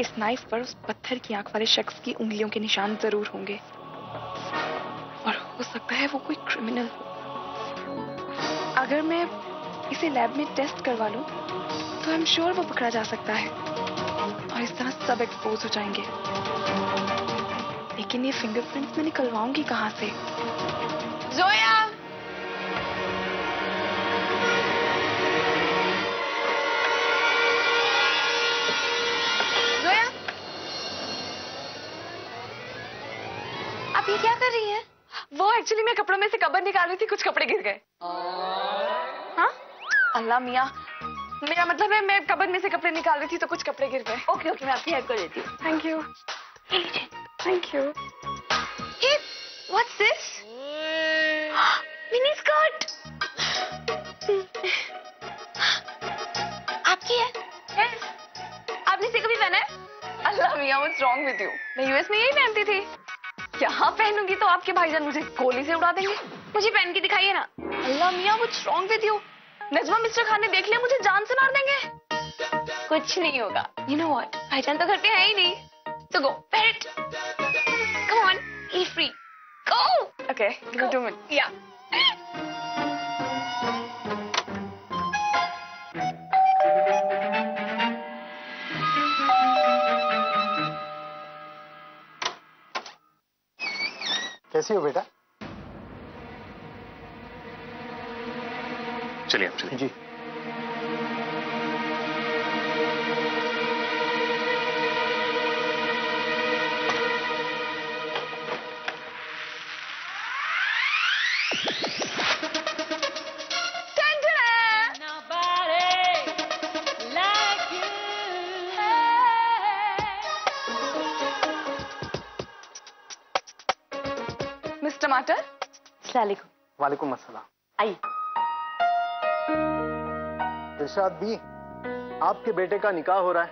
इस नाइफ पर उस पत्थर की आँख वाले शख्स की उंगलियों के निशान ज़रूर होंगे। और हो सकता है वो कोई क्रिमिनल हो। अगर मैं इसे लैब में टेस्ट करवा लूँ तो आई एम श्योर वो पकड़ा जा सकता है। और इस तरह सब एक्सपोज हो जाएँगे। लेकिन ये फिंगरप्रिंट्स मैं निकलवाऊँगी कहाँ से? जोया! ये क्या कर रही है? वो एक्चुअली मैं कपड़ों में से कबर निकाल रही थी कुछ कपड़े गिर गए। हाँ? अल्लाह मिया। मेरा मतलब है मैं कबर में से कपड़े निकाल रही थी तो कुछ कपड़े गिर गए। ओके ओके मैं आपकी हेल्प कर देती हूँ। Thank you thank you what's this? Mini skirt आपकी है? आपने इसे कभी पहना है? अल्लाह मियाँ व्हाट्स रॉन्ग विद यू मैं यूएस में यही पहनती थी। यहाँ पहनूँगी तो आपके भाईजान मुझे गोली से उड़ा देंगे। मुझे पहन के दिखाइए ना। अल्लाह मियाँ कुछ wrong with you Najma mister Khan ने देख लिया मुझे जान से मार देंगे। कुछ नहीं होगा। यू नो वॉट भाईजान तो घर पे है ही नहीं। तो गो पैरेट कम ऑन ई फ्री गो ओके या कैसी हो बेटा। चलिए आप चलिए। जी। मिस टमाटर वालेकुम अस्सलाम। आइए। इरशाद भी आपके बेटे का निकाह हो रहा है।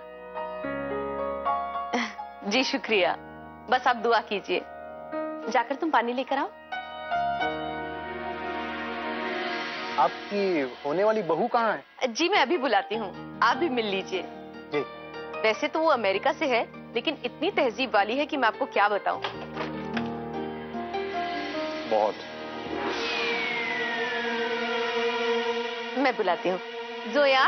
जी शुक्रिया। बस आप दुआ कीजिए। जाकर तुम पानी लेकर आओ। आपकी होने वाली बहू कहाँ है? जी मैं अभी बुलाती हूँ। आप भी मिल लीजिए। जी। वैसे तो वो अमेरिका से है लेकिन इतनी तहजीब वाली है कि मैं आपको क्या बताऊँ। बहुत मैं बुलाती हूँ। जोया?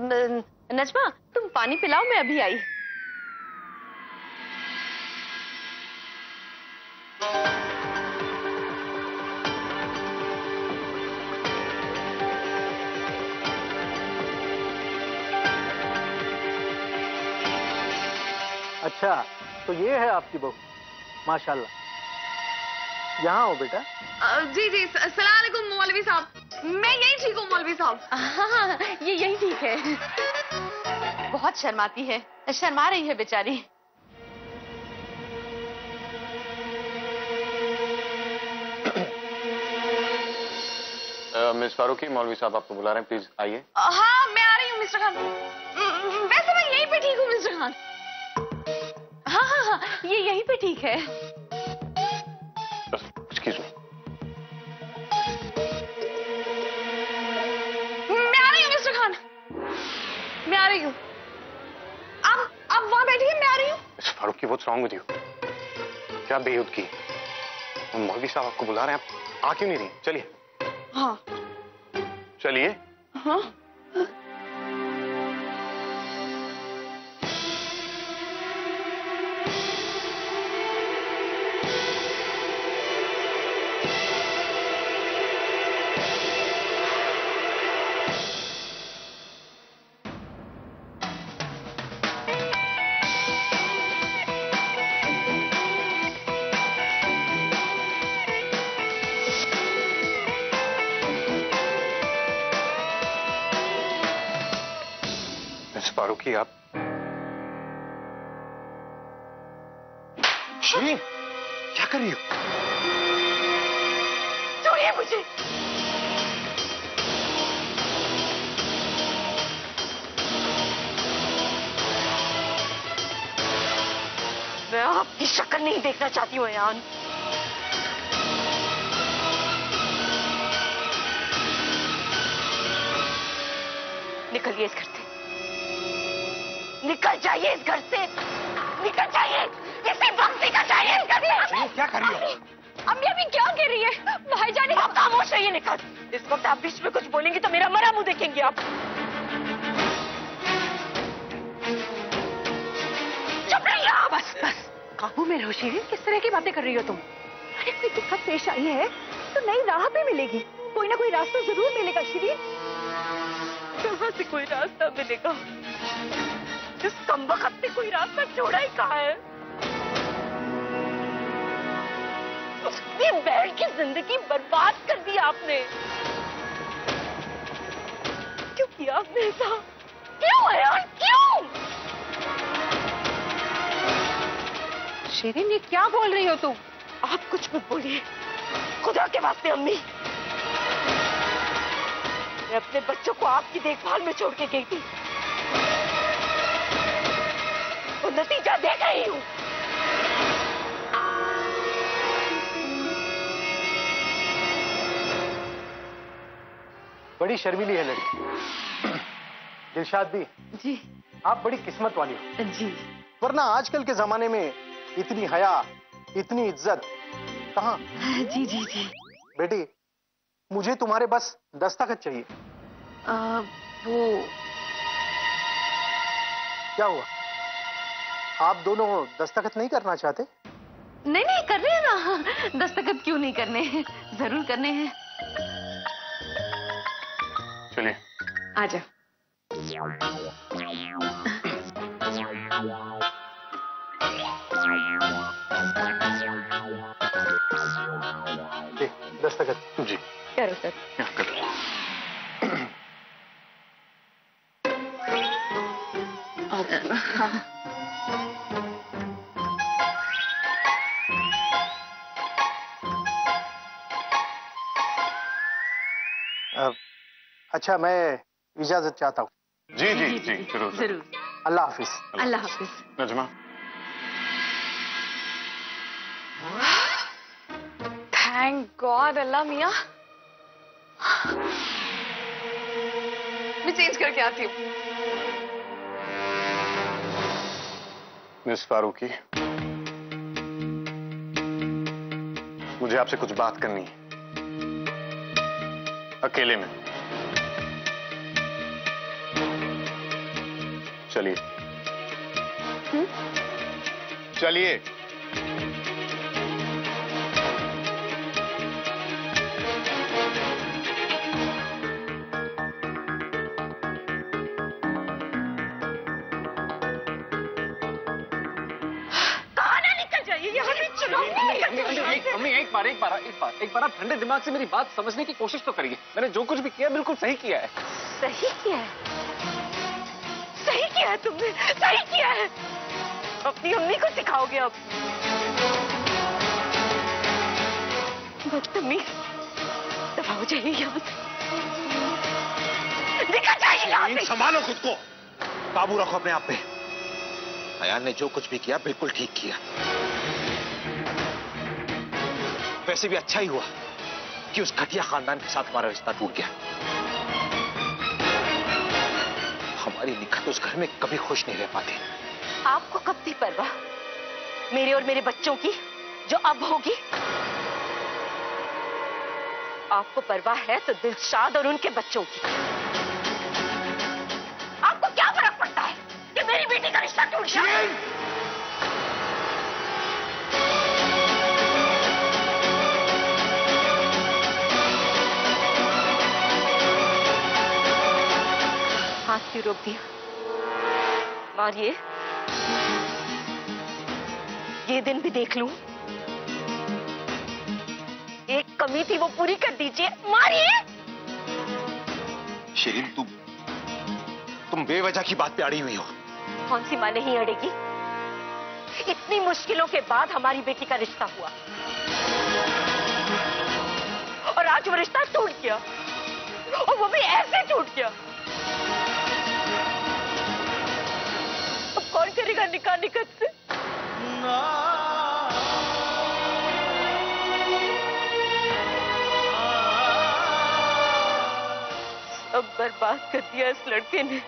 नजमा तुम पानी पिलाओ मैं अभी आई। अच्छा तो ये है आपकी बहू माशाल्लाह। यहाँ हो बेटा? जी जी सलाम मौलवी साहब। मैं यही ठीक हूँ मौलवी साहब। हाँ हाँ, ये यही ठीक है। बहुत शर्माती है शर्मा रही है बेचारी। मिस फारूकी मौलवी साहब आपको बुला रहे हैं प्लीज़ आइए। हाँ मैं आ रही हूँ मिस्टर खान। वैसे मैं यहीं पे ठीक हूँ मिस्टर खान। हाँ हाँ हाँ ये यहीं पे ठीक है। रही हूँ। आप आप वहाँ बैठिए मैं आ रही हूँ। फारूक की बहुत रॉन्ग विद यू क्या बेहद की? वो मौलवी साहब आपको बुला रहे हैं आप आ क्यों नहीं रही? चलिए। हाँ। चलिए। हाँ। फारूकी आप। जी क्या कर रही हो? छोड़िए मुझे। मैं आपकी शक्ल नहीं देखना चाहती हूँ यान निकलिए इस घर निकल जाइए इस घर से। निकल जाइए। किसी बंसी का चाहिए इस घर से। क्या कर रही हो? अम्मी अभी क्या कह रही है? भाईजान आप खामोश रहिए निकल। इस वक्त आप बीच में कुछ बोलेंगे तो मेरा मरा मुँह देखेंगे आप। चुप रहिए आप। बस बस। काबू में रहो शीरीन किस तरह की बातें कर रही हो तुम? अरे कोई दिक्कत पेश आई है तो नई राह भी मिलेगी। कोई ना कोई रास्ता ज़रूर मिलेगा श्रीन कहाँ से कोई रास्ता मिलेगा? इस कम वक्त ने कोई रास्ता छोड़ा ही कहा है? अपनी बहन की ज़िंदगी बर्बाद कर दी आपने। क्यों किया आपने ऐसा? क्यों है और क्यों? शेरिन ये क्या बोल रही हो तुम? आप कुछ मत बोलिए। खुदा के वास्ते अम्मी। मैं अपने बच्चों को आपकी देखभाल में छोड़ के गई थी। वो नतीजा देख रही हूँ। बड़ी शर्मीली है लड़की। दिलशाद भी जी। आप बड़ी किस्मत वाली हो। जी। वरना आजकल के जमाने में इतनी हया इतनी इज़्ज़त कहा? जी जी जी। बेटी मुझे तुम्हारे बस दस्तखत चाहिए। आ, वो क्या हुआ? आप दोनों दस्तखत नहीं करना चाहते? नहीं नहीं कर रहे हैं ना। दस्तखत क्यों नहीं करने हैं? ज़रूर करने हैं। चलिए। आ दे, दस्तखत। जी। करो सर अच्छा मैं इजाज़त चाहता हूँ। जी जी जी ज़रूर ज़रूर। अल्लाह हाफिज। अल्लाह हाफिज। नजमा। थैंक गॉड अल्लाह मियाँ। मैं चेंज करके आती हूँ। मिस फारूकी मुझे आपसे कुछ बात करनी है। अकेले में। चलिए। चलिए। बार एक बार एक बार एक बार आप ठंडे दिमाग से मेरी बात समझने की कोशिश तो करिए। मैंने जो कुछ भी किया बिल्कुल सही किया है। सही किया है? सही किया है तुमने? सही किया है? अपनी अम्मी को सिखाओगे अब बदतमीज। हो जाइए यहाँ से। निकल जाइए यहाँ से संभालो खुद को। काबू रखो अपने आप पे। अयान ने जो कुछ भी किया बिल्कुल ठीक किया। वैसे भी अच्छा ही हुआ कि उस घटिया खानदान के साथ हमारा रिश्ता टूट गया। हमारी निखत उस घर में कभी खुश नहीं रह पाती। आपको कब थी परवाह? मेरे और मेरे बच्चों की जो अब होगी? आपको परवाह है तो दिलशाद और उनके बच्चों की। आपको क्या फ़र्क पड़ता है कि मेरी बेटी का रिश्ता टूट गया? क्यों रोक दिया? मारिए ये दिन भी देख लू। एक कमी थी वो पूरी कर दीजिए। मारिए! शिरीन तुम तुम बेवजह की बात पे अड़ी हुई हो। कौन सी माँ नहीं अड़ेगी? इतनी मुश्किलों के बाद हमारी बेटी का रिश्ता हुआ। और आज वो रिश्ता टूट गया। और वो भी ऐसे टूट गया। करेगा निकाह निकट से। सब बर्बाद कर दिया इस लड़के ने।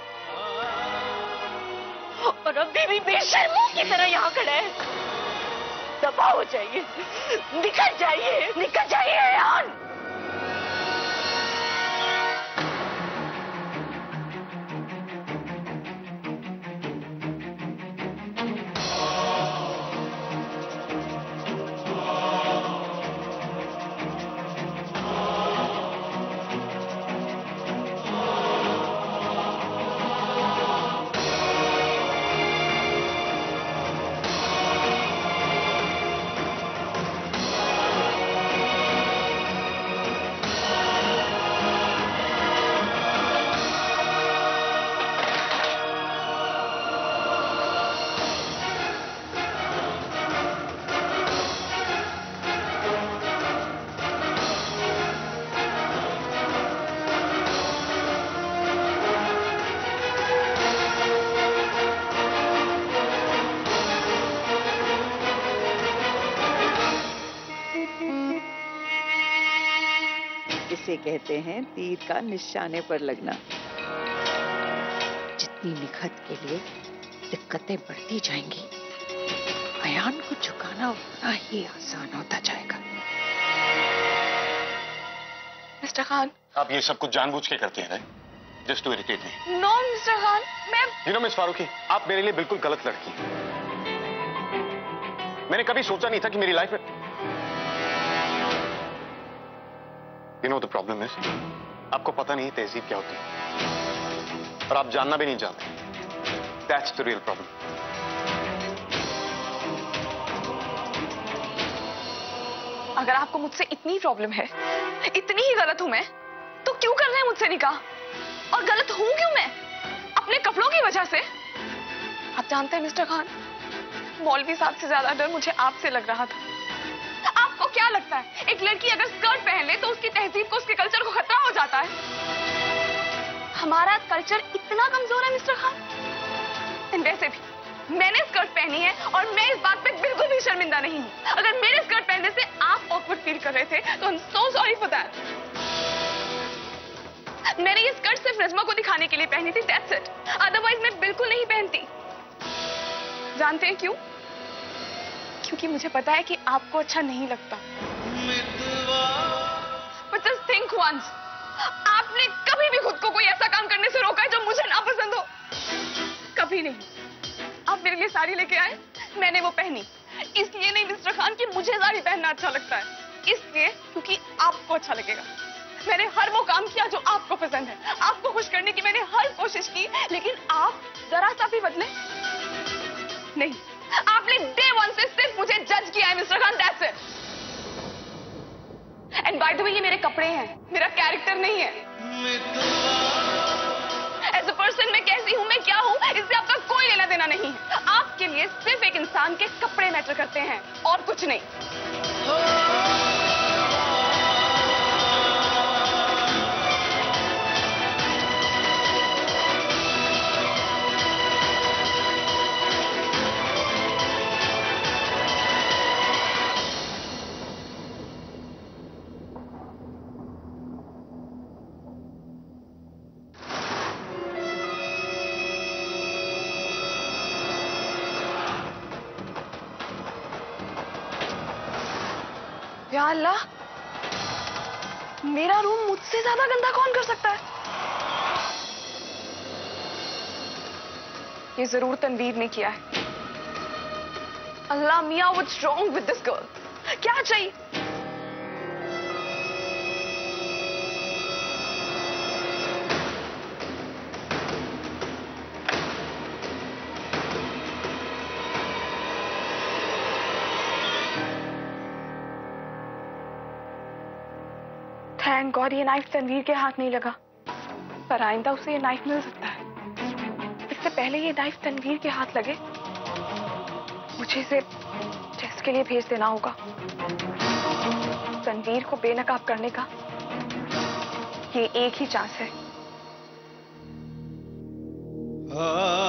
और अभी भी बेशर्मों की तरह यहाँ खड़ा है। दफ़ा हो जाइए। निकल जाइए निकल जाइए यार इसे कहते हैं तीर का निशाने पर लगना। जितनी निखत के लिए दिक्कतें बढ़ती जाएँगी अयान को झुकाना उतना ही आसान होता जाएगा। मिस्टर खान। आप ये सब कुछ जानबूझ के करते हैं just to irritate me no mister Khan मैं यू नो मिस फारूकी आप मेरे लिए बिल्कुल गलत लड़की हैं। मैंने कभी सोचा नहीं था कि मेरी लाइफ में you know the problem is आपको पता नहीं तहजीब क्या होती और आप जानना भी नहीं चाहते। दैट्स द रियल प्रॉब्लम अगर आपको मुझसे इतनी प्रॉब्लम है, इतनी ही गलत हूँ मैं तो क्यों कर रहे हैं मुझसे निकाह? और गलत हूँ क्यों मैं? अपने कपड़ों की वजह से? आप जानते हैं, मिस्टर खान, मौलवी साहब से ज़्यादा डर मुझे आपसे लग रहा था। क्या लगता है? एक लड़की अगर स्कर्ट पहन ले तो उसकी तहजीब को, उसके कल्चर को खतरा हो जाता है। हमारा कल्चर इतना कमज़ोर है, मिस्टर खान। वैसे भी, मैंने स्कर्ट पहनी है और मैं इस बात पे बिल्कुल भी शर्मिंदा नहीं हूँ। अगर मेरे स्कर्ट पहनने से आप ऑकवर्ड फील कर रहे थे तो am so sorry for that मैंने ये स्कर्ट सिर्फ़ रजमा को दिखाने के लिए पहनी थी दैट्स इट अदरवाइज़ मैं बिल्कुल नहीं पहनती। जानते हैं क्यों? क्योंकि मुझे पता है कि आपको अच्छा नहीं लगता। आपने कभी भी खुद को कोई ऐसा काम करने से रोका है जो मुझे नापसंद हो? कभी नहीं। आप मेरे लिए साड़ी लेके आए, मैंने वो पहनी। इसलिए नहीं, मिस्टर खान, कि मुझे साड़ी पहनना अच्छा लगता है। इसलिए क्योंकि आपको अच्छा लगेगा। मैंने हर वो काम किया जो आपको पसंद है। आपको खुश करने की मैंने हर कोशिश की, लेकिन आप जरा सा भी बदले। नहीं। आपने डे वन से सिर्फ़ मुझे जज किया है mister Khan that's it and by the way ये मेरे कपड़े हैं। मेरा कैरेक्टर नहीं है। एज अ पर्सन मैं कैसी हूँ, मैं क्या हूँ, इससे आपका कोई लेना देना नहीं आपके लिए सिर्फ़ एक इंसान के कपड़े मैटर करते हैं, और कुछ नहीं। अल्लाह, मेरा रूम मुझसे ज़्यादा गंदा कौन कर सकता है? ये ज़रूर तनवीर ने किया है। अल्लाह मिया what's wrong with this girl क्या चाहिए? थैंक गॉड ये नाइफ तनवीर के हाथ नहीं लगा। पर आइंदा उसे ये नाइफ मिल सकता है। इससे पहले ये नाइफ तनवीर के हाथ लगे। मुझे इसे टेस्ट के लिए भेज देना होगा। तनवीर को बेनकाब करने का ये एक ही चांस है। हेलो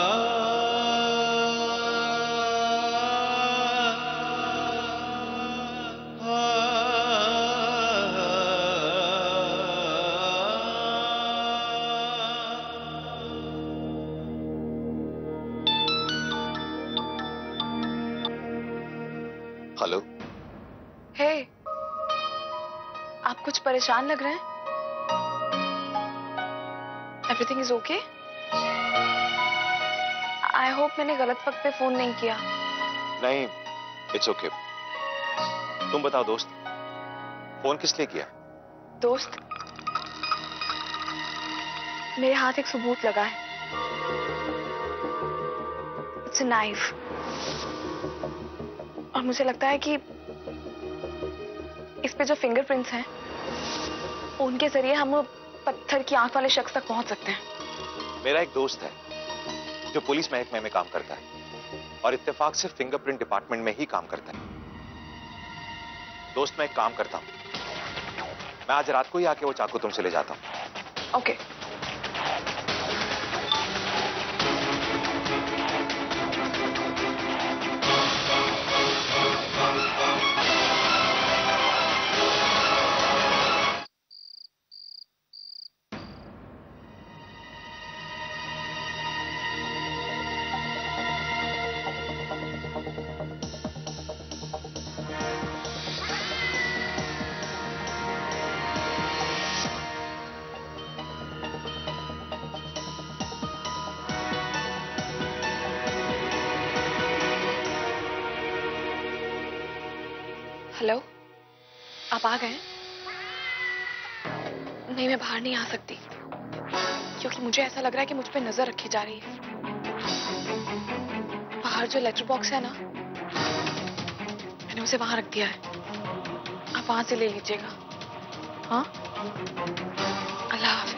परेशान लग रहे हैं? Everything is okay I hope मैंने गलत वक्त पे फ़ोन नहीं किया। नहीं इट्स ओके okay. तुम बताओ दोस्त फ़ोन किस लिए किया? दोस्त मेरे हाथ एक सबूत लगा है। इट्स अ नाइफ और मुझे लगता है कि इस पे जो फिंगरप्रिंट्स हैं उनके ज़रिए हम पत्थर की आँख वाले शख्स तक पहुँच सकते हैं। मेरा एक दोस्त है जो पुलिस महकमे में काम करता है और इत्तेफाक से फिंगरप्रिंट डिपार्टमेंट में ही काम करता है। दोस्त मैं एक काम करता हूँ। मैं आज रात को ही आके वो चाकू तुमसे ले जाता हूँ। ओके हेलो आप आ गए, नहीं, मैं बाहर नहीं आ सकती, क्योंकि मुझे ऐसा लग रहा है कि मुझ पर नज़र रखी जा रही है। बाहर जो लेटर बॉक्स है ना, मैंने उसे वहाँ रख दिया है। आप वहाँ से ले लीजिएगा। हाँ? अल्लाह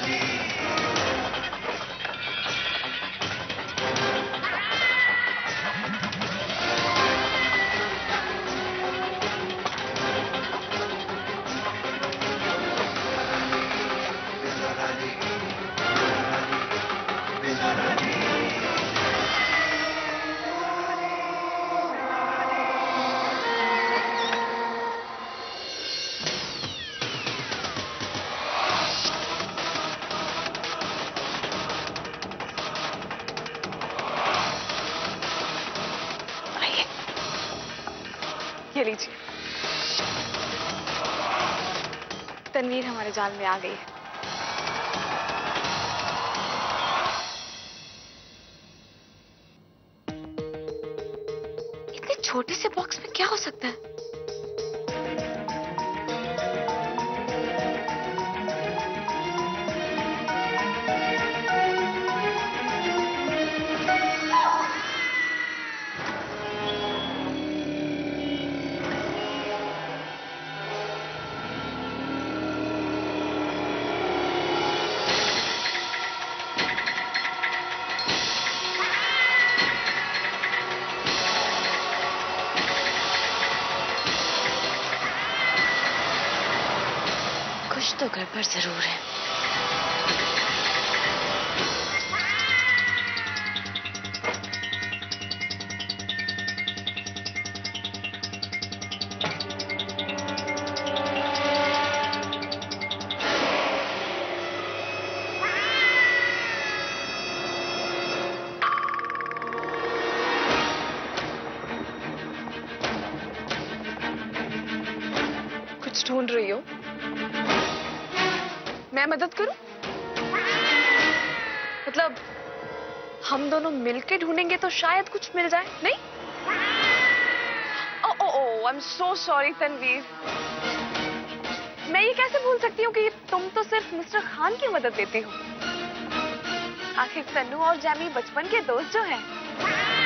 आइए जाल में आ गई है। इतने छोटे से बॉक्स में क्या हो सकता है? तो गड़बड़ ज़रूर है। मैं मदद करूँ? मतलब हम दोनों मिलके ढूंढेंगे तो शायद कुछ मिल जाए, नहीं? Oh O I am so sorry Tanveer मैं ये कैसे भूल सकती हूँ कि तुम तो सिर्फ़ मिस्टर खान की मदद देती हो? आखिर तन्नू और जैमी बचपन के दोस्त जो हैं।